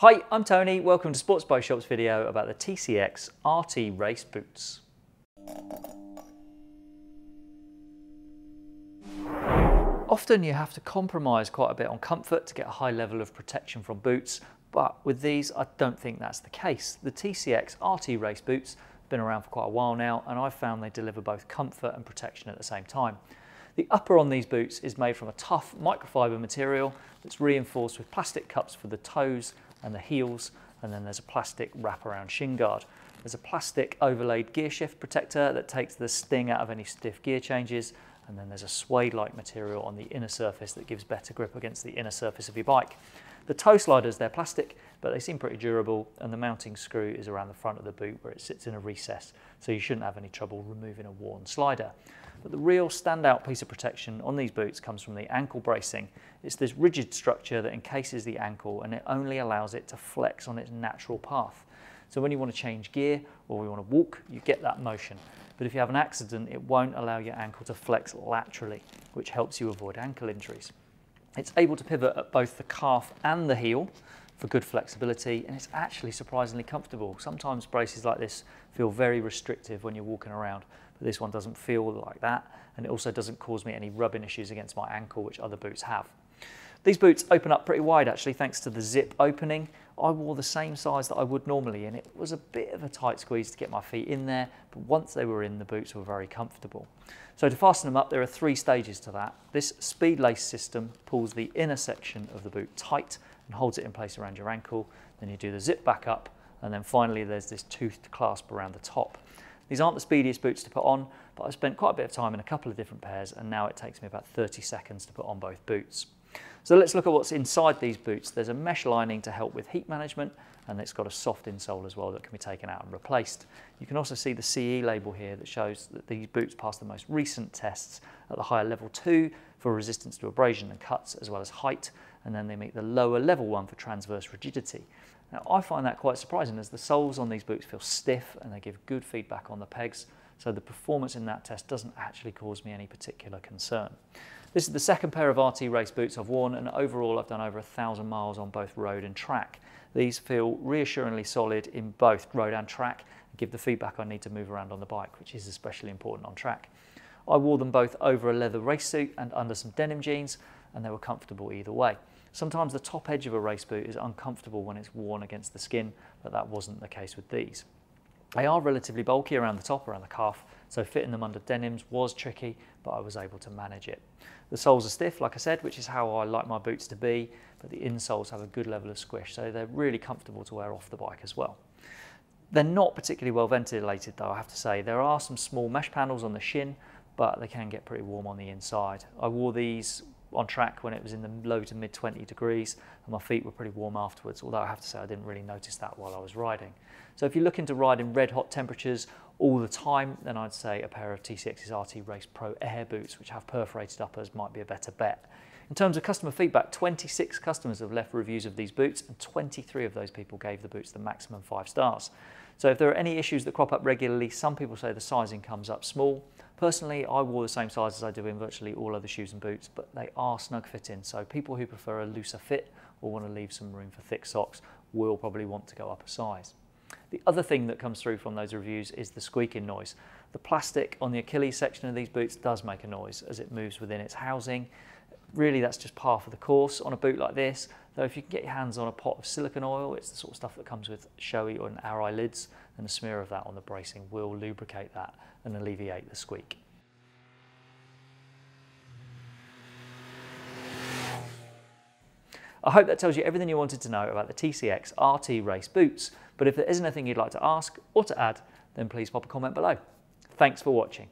Hi, I'm Tony. Welcome to Sports Bike Shop's video about the TCX RT Race Boots. Often you have to compromise quite a bit on comfort to get a high level of protection from boots, but with these I don't think that's the case. The TCX RT Race Boots have been around for quite a while now and I've found they deliver both comfort and protection at the same time. The upper on these boots is made from a tough microfiber material that's reinforced with plastic cups for the toes and the heels, and then there's a plastic wraparound shin guard. There's a plastic overlaid gear shift protector that takes the sting out of any stiff gear changes, and then there's a suede-like material on the inner surface that gives better grip against the inner surface of your bike. The toe sliders, they're plastic, but they seem pretty durable, and the mounting screw is around the front of the boot where it sits in a recess, so you shouldn't have any trouble removing a worn slider. But the real standout piece of protection on these boots comes from the ankle bracing. It's this rigid structure that encases the ankle and it only allows it to flex on its natural path. So when you want to change gear or you want to walk, you get that motion. But if you have an accident, it won't allow your ankle to flex laterally, which helps you avoid ankle injuries. It's able to pivot at both the calf and the heel for good flexibility and it's actually surprisingly comfortable. Sometimes braces like this feel very restrictive when you're walking around, but this one doesn't feel like that and it also doesn't cause me any rubbing issues against my ankle which other boots have. These boots open up pretty wide actually thanks to the zip opening. I wore the same size that I would normally and it was a bit of a tight squeeze to get my feet in there but once they were in the boots were very comfortable. So to fasten them up there are three stages to that. This speed lace system pulls the inner section of the boot tight and holds it in place around your ankle. Then you do the zip back up and then finally there's this toothed clasp around the top. These aren't the speediest boots to put on, but I've spent quite a bit of time in a couple of different pairs and now it takes me about 30 seconds to put on both boots. So let's look at what's inside these boots. There's a mesh lining to help with heat management and it's got a soft insole as well that can be taken out and replaced. You can also see the CE label here that shows that these boots pass the most recent tests at the higher level 2 for resistance to abrasion and cuts as well as height and then they meet the lower level one for transverse rigidity. Now I find that quite surprising as the soles on these boots feel stiff and they give good feedback on the pegs so the performance in that test doesn't actually cause me any particular concern. This is the second pair of RT race boots I've worn and overall I've done over a thousand miles on both road and track. These feel reassuringly solid in both road and track and give the feedback I need to move around on the bike, which is especially important on track. I wore them both over a leather race suit and under some denim jeans and they were comfortable either way. Sometimes the top edge of a race boot is uncomfortable when it's worn against the skin, but that wasn't the case with these. They are relatively bulky around the top, around the calf, so fitting them under denims was tricky, but I was able to manage it. The soles are stiff, like I said, which is how I like my boots to be, but the insoles have a good level of squish, so they're really comfortable to wear off the bike as well. They're not particularly well ventilated though, I have to say. There are some small mesh panels on the shin, but they can get pretty warm on the inside. I wore these on track when it was in the low to mid 20 degrees and my feet were pretty warm afterwards, although I have to say I didn't really notice that while I was riding. So if you're looking to ride in red hot temperatures all the time, then I'd say a pair of TCX's RT Race Pro Air boots, which have perforated uppers, might be a better bet. In terms of customer feedback, 26 customers have left reviews of these boots and 23 of those people gave the boots the maximum five stars. So if there are any issues that crop up regularly, some people say the sizing comes up small. Personally, I wore the same size as I do in virtually all other shoes and boots, but they are snug fitting. So people who prefer a looser fit or want to leave some room for thick socks will probably want to go up a size. The other thing that comes through from those reviews is the squeaking noise. The plastic on the Achilles section of these boots does make a noise as it moves within its housing. Really, that's just par for the course on a boot like this. Though if you can get your hands on a pot of silicone oil, it's the sort of stuff that comes with Shoei or an Arai lids, and a smear of that on the bracing will lubricate that and alleviate the squeak. I hope that tells you everything you wanted to know about the TCX RT race boots, but if there is anything you'd like to ask or to add, then please pop a comment below. Thanks for watching.